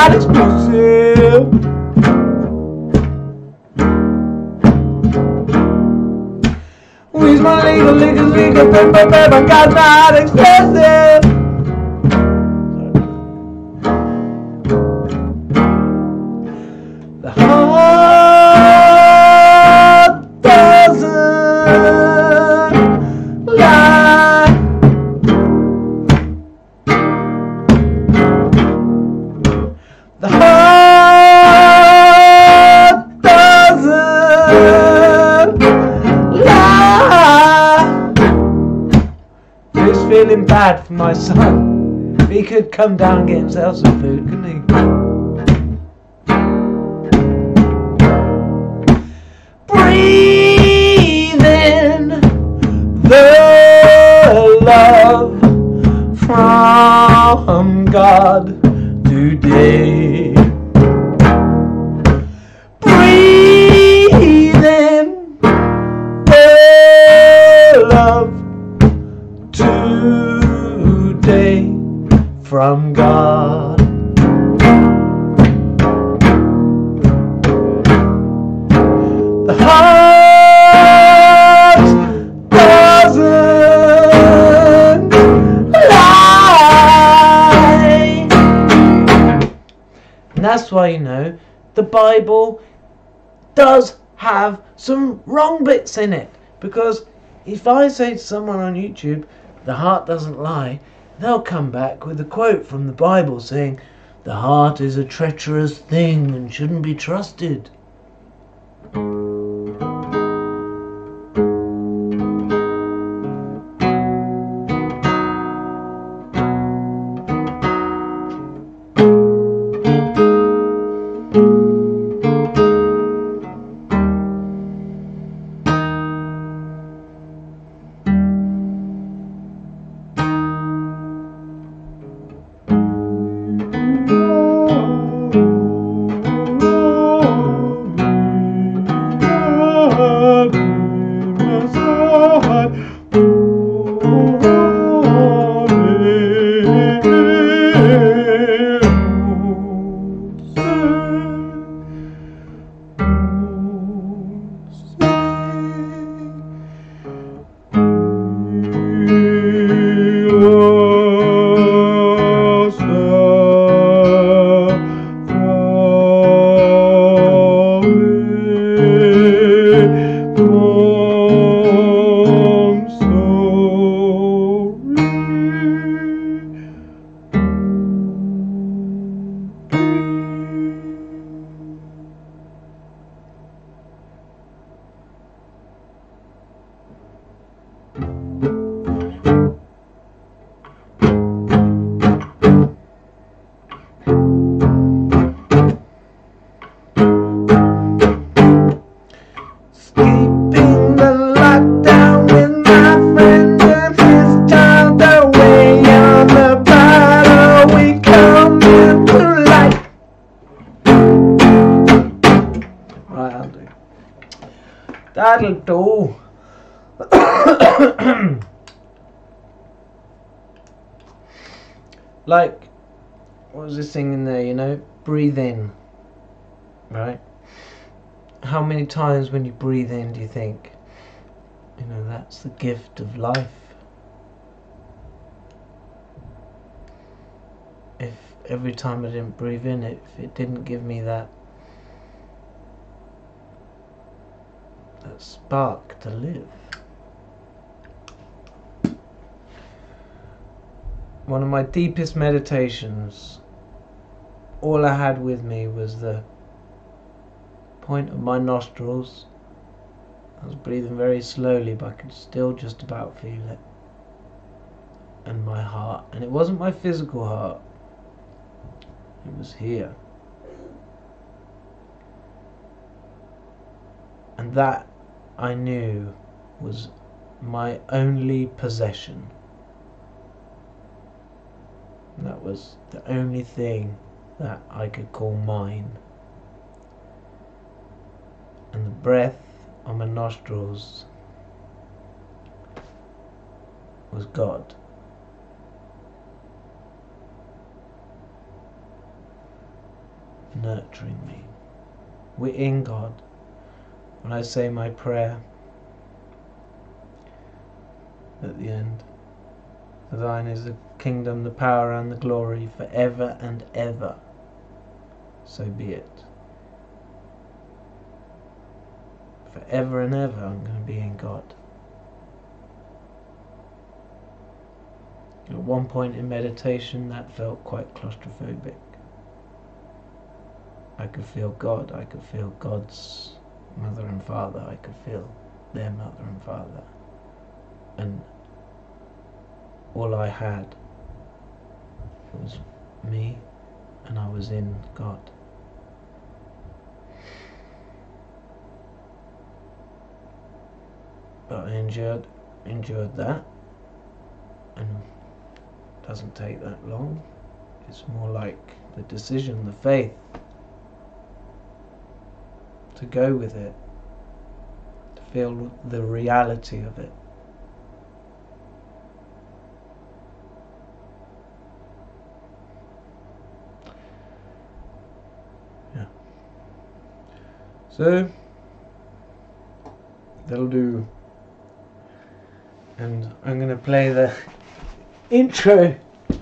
come down and get himself some food, couldn't he? In it. Because if I say to someone on YouTube, the heart doesn't lie, they'll come back with a quote from the Bible saying, the heart is a treacherous thing and shouldn't be trusted. Thing in there, you know? Breathe in. Right? How many times when you breathe in do you think, you know, that's the gift of life? If every time I didn't breathe in, if it didn't give me that that spark to live. One of my deepest meditations, all I had with me was the point of my nostrils. I was breathing very slowly, but I could still just about feel it. And my heart. And it wasn't my physical heart, it was here. And that I knew was my only possession. That was the only thing that I could call mine. And the breath on my nostrils was God. Nurturing me. We're in God when I say my prayer at the end. For thine is the kingdom, the power, and the glory forever and ever. So be it. Forever and ever, I'm going to be in God. At one point in meditation, that felt quite claustrophobic. I could feel God, I could feel God's mother and father, I could feel their mother and father. And all I had was me and I was in God. But I endured endured that and it doesn't take that long. It's more like the decision, the faith to go with it, to feel the reality of it. Yeah. So, that'll do. And I'm going to play the intro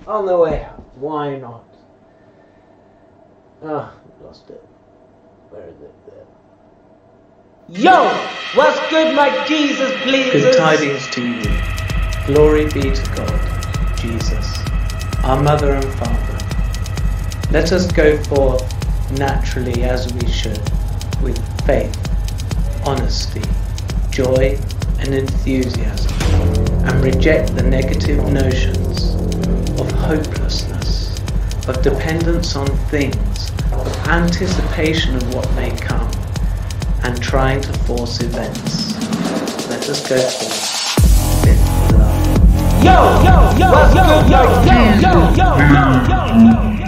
on the way out. Why not? Ah, lost it. Where is it? There. Yo, what's good, my Jesus, please? Good tidings to you. Glory be to God, Jesus, our Mother and Father. Let us go forth naturally as we should, with faith, honesty, joy, and enthusiasm, and reject the negative notions of hopelessness, of dependence on things, of anticipation of what may come and trying to force events. Let us go forth with yo, yo, yo, yo, yo, yo, yo, yo, yo, yo, yo.